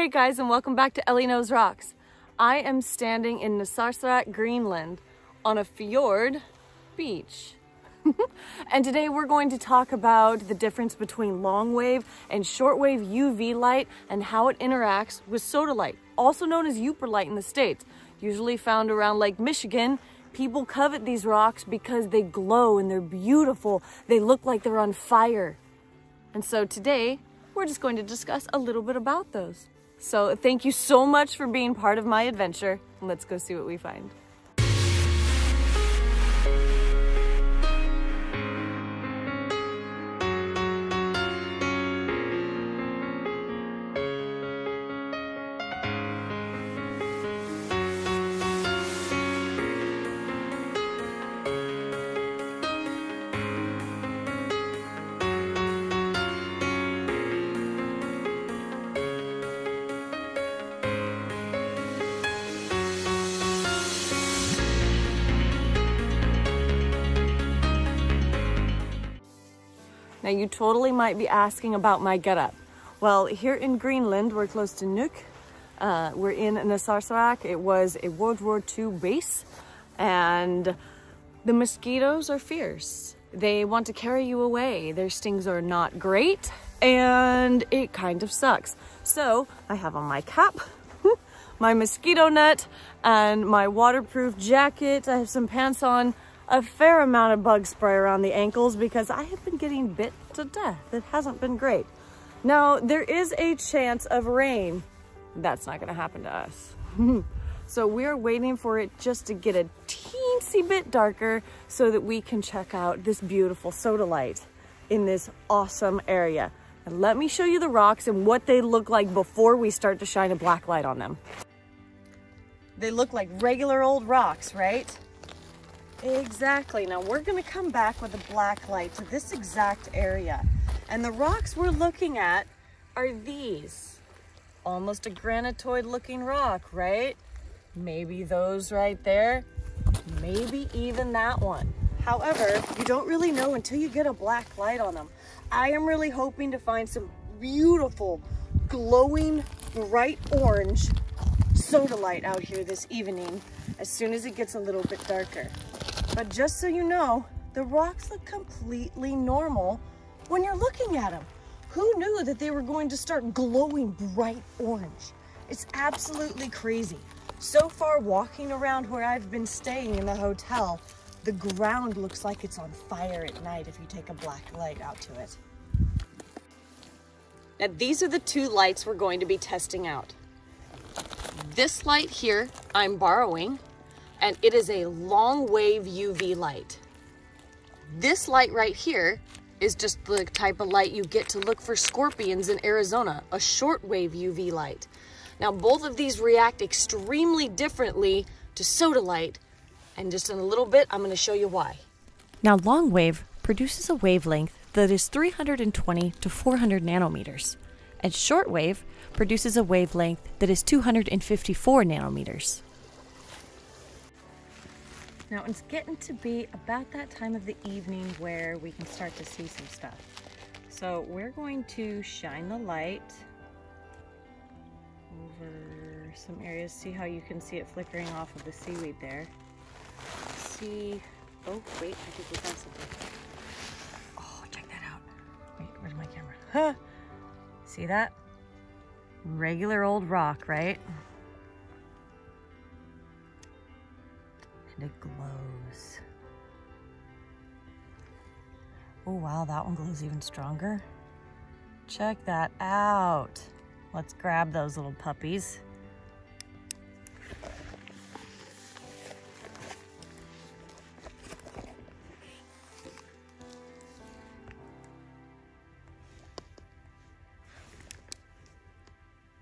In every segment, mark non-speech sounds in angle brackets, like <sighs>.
Hey guys, and welcome back to Elley Knows Rocks. I am standing in Narsarsuaq, Greenland on a fjord beach. <laughs> and today we're going to talk about the difference between long wave and short wave UV light and how it interacts with sodalite, also known as Yooperlite in the States, usually found around Lake Michigan. People covet these rocks because they glow and they're beautiful. They look like they're on fire. And so today we're just going to discuss a little bit about those. So thank you so much for being part of my adventure. Let's go see what we find. Now you totally might be asking about my getup. Well, here in Greenland, we're close to Nuuk. Uh, we're in Narsarsuaq. It was a World War II base and the mosquitoes are fierce. They want to carry you away. Their stings are not great and it kind of sucks. So I have on my cap, <laughs> my mosquito net and my waterproof jacket. I have some pants on a fair amount of bug spray around the ankles because I have been getting bit to death. It hasn't been great. Now, there is a chance of rain. That's not gonna happen to us. <laughs> so we're waiting for it just to get a teensy bit darker so that we can check out this beautiful sodalite in this awesome area. And let me show you the rocks and what they look like before we start to shine a black light on them. They look like regular old rocks, right? Exactly. Now we're going to come back with a black light to this exact area. And the rocks we're looking at are these. Almost a granitoid looking rock, right? Maybe those right there. Maybe even that one. However, you don't really know until you get a black light on them. I am really hoping to find some beautiful, glowing, bright orange sodalite out here this evening as soon as it gets a little bit darker. But just so you know, the rocks look completely normal when you're looking at them. Who knew that they were going to start glowing bright orange? It's absolutely crazy. So far walking around where I've been staying in the hotel, the ground looks like it's on fire at night if you take a black light out to it. Now these are the two lights we're going to be testing out. This light here I'm borrowing and it is a long wave UV light. This light right here is just the type of light you get to look for scorpions in Arizona, a short wave UV light. Now both of these react extremely differently to sodalite, and just in a little bit, I'm gonna show you why. Now long wave produces a wavelength that is 320 to 400 nanometers, and short wave produces a wavelength that is 254 nanometers. Now it's getting to be about that time of the evening where we can start to see some stuff. So we're going to shine the light over some areas. See how you can see it flickering off of the seaweed there. See, oh wait, I think we found something. Oh, check that out. Wait, where's my camera? Huh. See that? Regular old rock, right? And it glows. Oh wow, that one glows even stronger. Check that out. Let's grab those little puppies.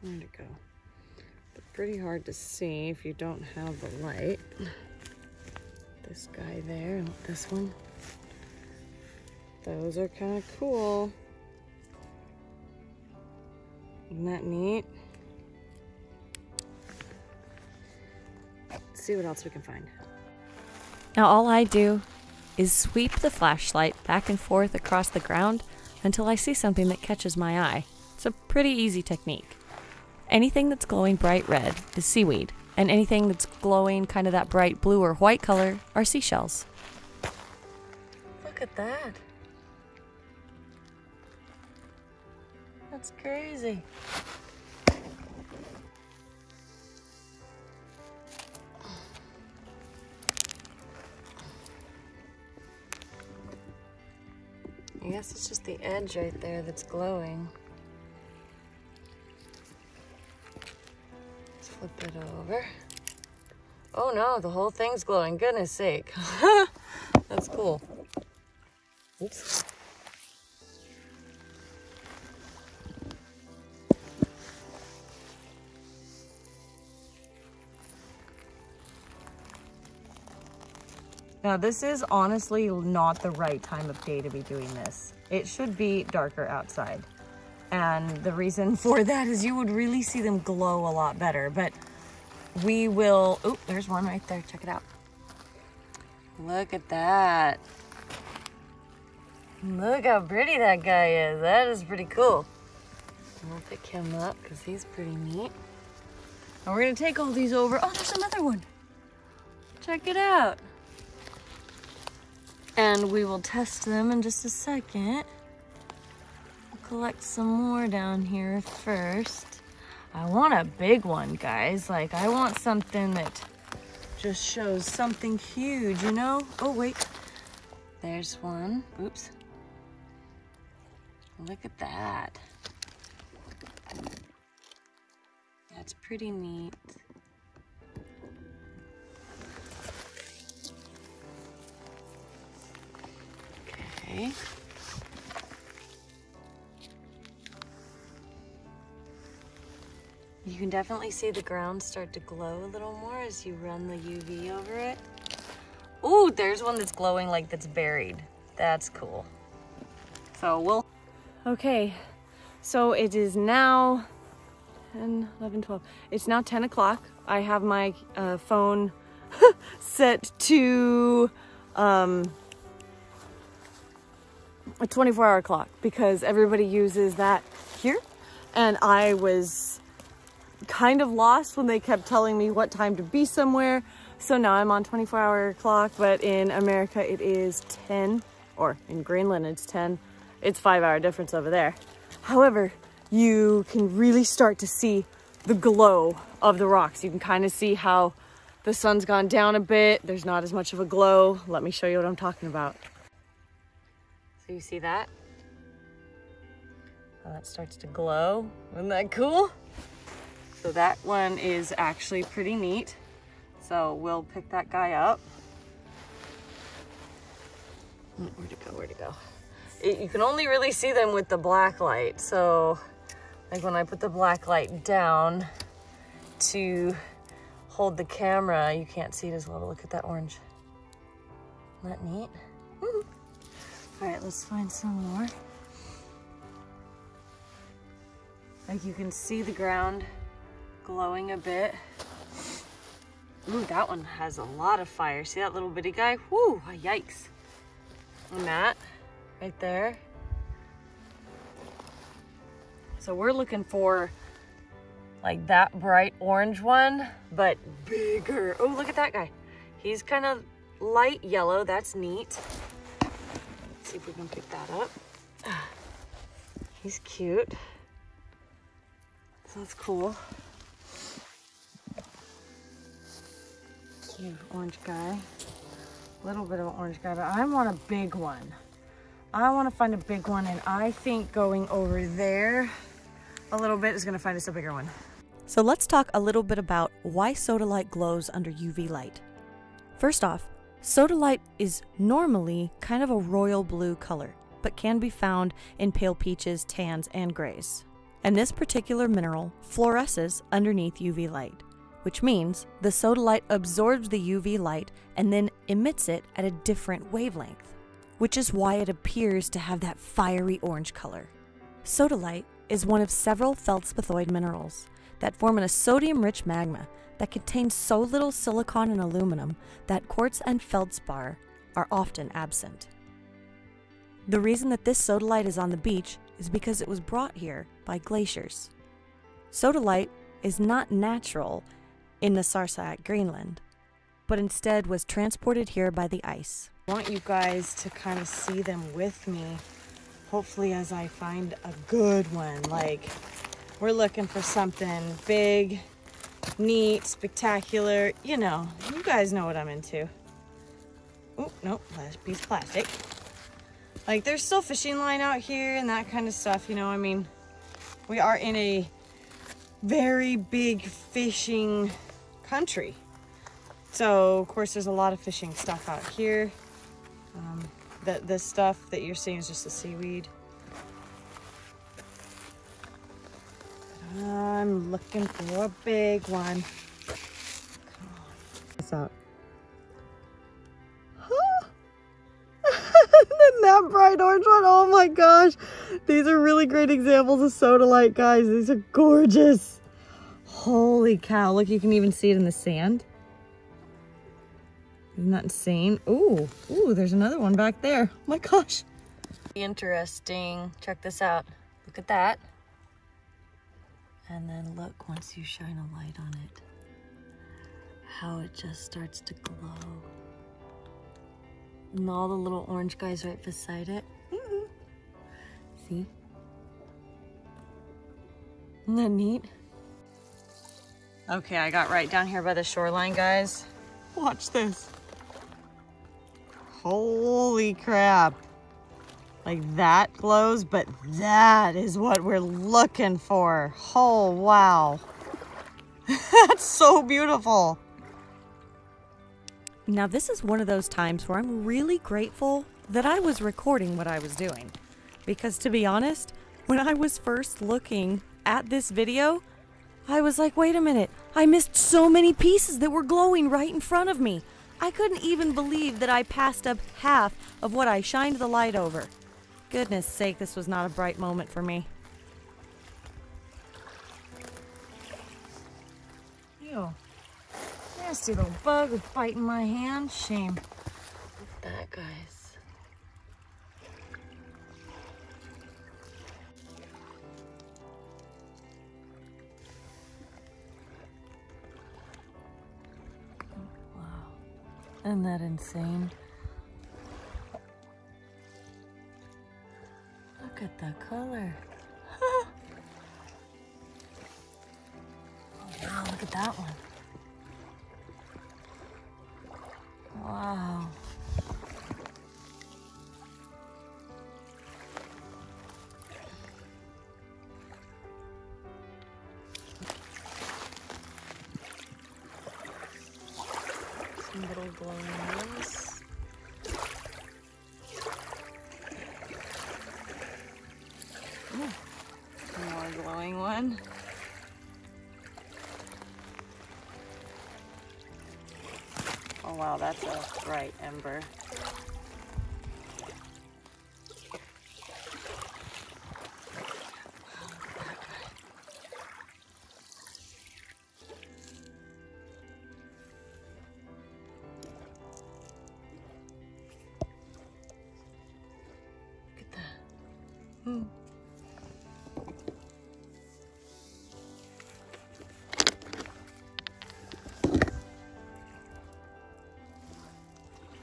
Where'd it go? But pretty hard to see if you don't have the light this guy there, and this one. Those are kind of cool. Isn't that neat? Let's see what else we can find. Now all I do is sweep the flashlight back and forth across the ground until I see something that catches my eye. It's a pretty easy technique. Anything that's glowing bright red is seaweed, and anything that's glowing kind of that bright blue or white color are seashells. Look at that. That's crazy. I guess it's just the edge right there that's glowing. Flip it over. Oh no, the whole thing's glowing. Goodness sake. <laughs> that's cool. Oops. Now this is honestly not the right time of day to be doing this. It should be darker outside. And the reason <laughs> for that is you would really see them glow a lot better, but we will, oh, there's one right there, check it out. Look at that. Look how pretty that guy is. That is pretty cool. We'll pick him up because he's pretty neat. And we're gonna take all these over. Oh, there's another one. Check it out. And we will test them in just a second. Collect some more down here first. I want a big one, guys. Like, I want something that just shows something huge, you know? Oh, wait. There's one. Oops. Look at that. That's pretty neat. Okay. You can definitely see the ground start to glow a little more as you run the UV over it. Ooh, there's one that's glowing like that's buried. That's cool. So we'll... Okay, so it is now 10, 11, 12. It's now 10 o'clock. I have my uh, phone <laughs> set to um, a 24 hour clock because everybody uses that here. And I was kind of lost when they kept telling me what time to be somewhere. So now I'm on 24 hour clock, but in America it is 10, or in Greenland it's 10. It's five hour difference over there. However, you can really start to see the glow of the rocks. You can kind of see how the sun's gone down a bit. There's not as much of a glow. Let me show you what I'm talking about. So you see that? Well, that starts to glow. Isn't that cool? So that one is actually pretty neat. So we'll pick that guy up. Where'd it go, where'd it go? It, you can only really see them with the black light. So like when I put the black light down to hold the camera, you can't see it as well. But Look at that orange. Isn't that neat? Mm-hmm. All right, let's find some more. Like you can see the ground glowing a bit. Ooh, that one has a lot of fire. See that little bitty guy? Whoo, yikes. And that right there. So we're looking for like that bright orange one, but bigger. Oh, look at that guy. He's kind of light yellow. That's neat Let's see if we can pick that up. <sighs> He's cute. So that's cool. Orange guy. A little bit of an orange guy, but I want a big one. I want to find a big one, and I think going over there a little bit is going to find us a bigger one. So let's talk a little bit about why sodalite glows under UV light. First off, Sodalite is normally kind of a royal blue color, but can be found in pale peaches, tans, and grays. And this particular mineral fluoresces underneath UV light, which means the sodalite absorbs the UV light and then emits it at a different wavelength, which is why it appears to have that fiery orange color. Sodalite is one of several feldspathoid minerals that form in a sodium rich magma that contains so little silicon and aluminum that quartz and feldspar are often absent. The reason that this sodalite is on the beach is because it was brought here by glaciers. Sodalite is not natural in Narsarsuaq, Greenland, but instead was transported here by the ice. I want you guys to kind of see them with me. Hopefully as I find a good one. Like we're looking for something big, neat, spectacular. You know, you guys know what I'm into. Oh, nope, last piece of plastic. Like there's still fishing line out here and that kind of stuff, you know, I mean, we are in a very big fishing country. So of course there's a lot of fishing stuff out here. Um, the, the stuff that you're seeing is just the seaweed. I'm looking for a big one. Come on. What's up? Huh <laughs> that bright orange one. Oh my gosh. These are really great examples of sodalite, guys. These are gorgeous. Holy cow. Look, you can even see it in the sand. Isn't that insane? Ooh, ooh, there's another one back there. Oh my gosh. Interesting. Check this out. Look at that. And then look, once you shine a light on it, how it just starts to glow. And all the little orange guys right beside it. Mm -hmm. See? Isn't that neat? Okay, I got right down here by the shoreline, guys. Watch this. Holy crap. Like that glows, but that is what we're looking for. Oh, wow. <laughs> That's so beautiful. Now, this is one of those times where I'm really grateful that I was recording what I was doing. Because to be honest, when I was first looking at this video, I was like, wait a minute, I missed so many pieces that were glowing right in front of me. I couldn't even believe that I passed up half of what I shined the light over. Goodness sake, this was not a bright moment for me. Ew. Nasty little bug was biting my hand. Shame. Look at that, guys. Isn't that insane? Look at the color. <laughs> oh, wow, look at that one. Glowing one. Oh wow, that's a bright ember.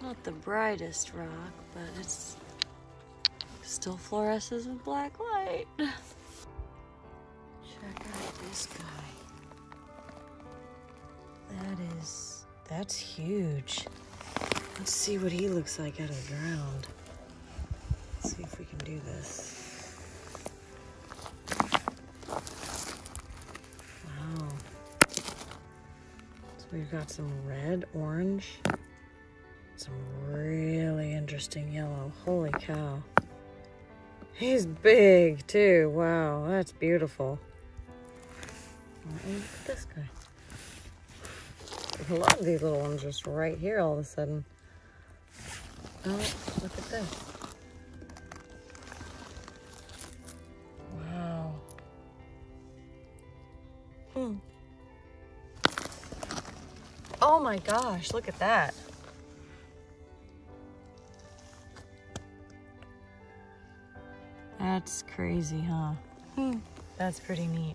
Not the brightest rock, but it's still fluoresces with black light. Check out this guy. That is, that's huge. Let's see what he looks like out of the ground. Let's see if we can do this. Wow. So we've got some red, orange, some really interesting yellow. Holy cow. He's big too. Wow, that's beautiful. And look at this guy. A lot of these little ones just right here all of a sudden. Oh, look at this. Wow. Hmm. Oh my gosh, look at that. That's crazy, huh? Hmm. That's pretty neat.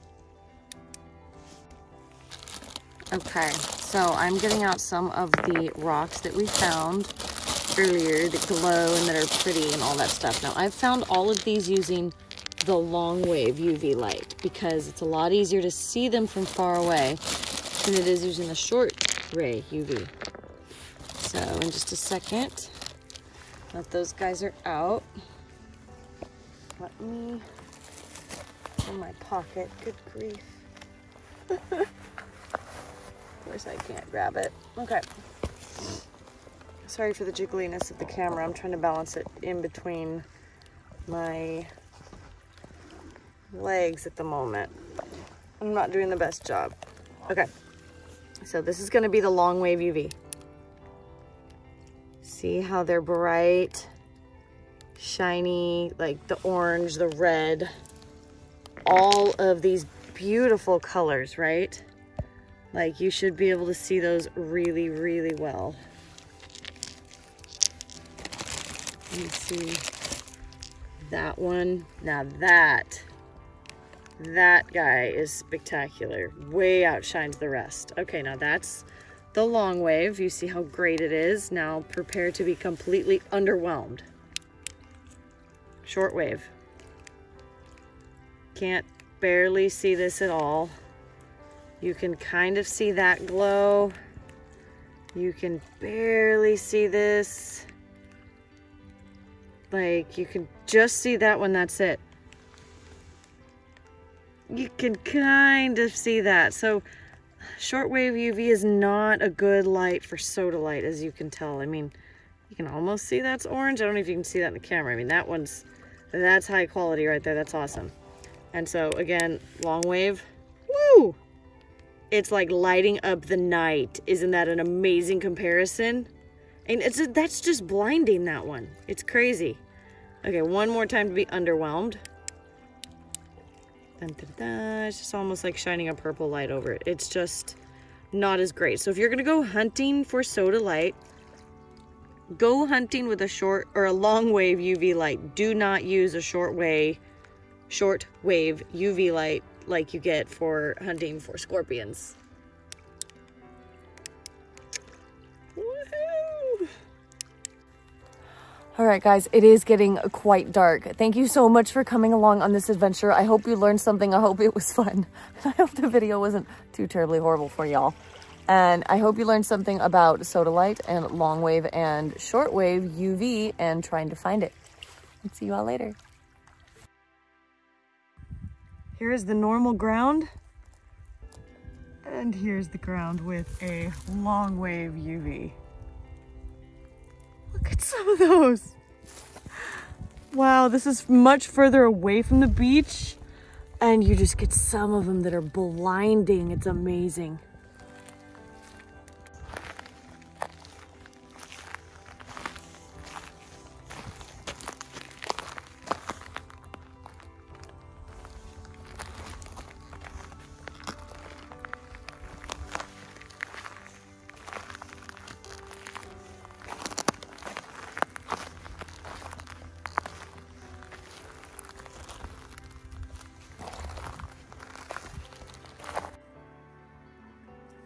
Okay, so I'm getting out some of the rocks that we found earlier that glow and that are pretty and all that stuff. Now, I've found all of these using the long wave UV light because it's a lot easier to see them from far away than it is using the short ray UV. So in just a second, let those guys are out. Me, in my pocket, good grief. of course I can't grab it. Okay. Sorry for the jiggliness of the camera. I'm trying to balance it in between my legs at the moment. I'm not doing the best job. Okay. So this is going to be the long wave UV. See how they're bright, shiny, like the orange, the red, all of these beautiful colors, right? Like you should be able to see those really, really well. Let me see that one. Now that, that guy is spectacular. Way outshines the rest. Okay, now that's the long wave. You see how great it is. Now prepare to be completely underwhelmed. Short wave. Can't barely see this at all. You can kind of see that glow. You can barely see this. Like you can just see that one, that's it. You can kind of see that. So shortwave UV is not a good light for sodalite, as you can tell. I mean, you can almost see that's orange. I don't know if you can see that in the camera. I mean, that one's, that's high quality right there. That's awesome. And so again, long wave, woo! It's like lighting up the night. Isn't that an amazing comparison? And it's that's just blinding, that one. It's crazy. Okay, one more time to be underwhelmed. Dun, dun, dun. It's just almost like shining a purple light over it. It's just not as great. So if you're gonna go hunting for sodalite, go hunting with a short or a long wave UV light. Do not use a short wave, short wave UV light like you get for hunting for scorpions. All right, guys, it is getting quite dark. Thank you so much for coming along on this adventure. I hope you learned something. I hope it was fun. <laughs> I hope the video wasn't too terribly horrible for y'all. And I hope you learned something about sodalite and long wave and short wave UV and trying to find it. And see you all later. Here is the normal ground. And here's the ground with a long wave UV. Look at some of those. Wow, this is much further away from the beach and you just get some of them that are blinding. It's amazing.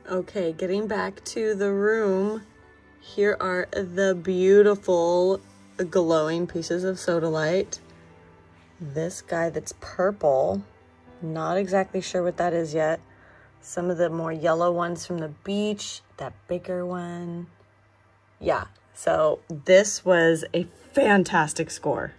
Okay, getting back to the room, here are the beautiful glowing pieces of sodalite. This guy that's purple, not exactly sure what that is yet. Some of the more yellow ones from the beach, that bigger one. Yeah, so this was a fantastic score.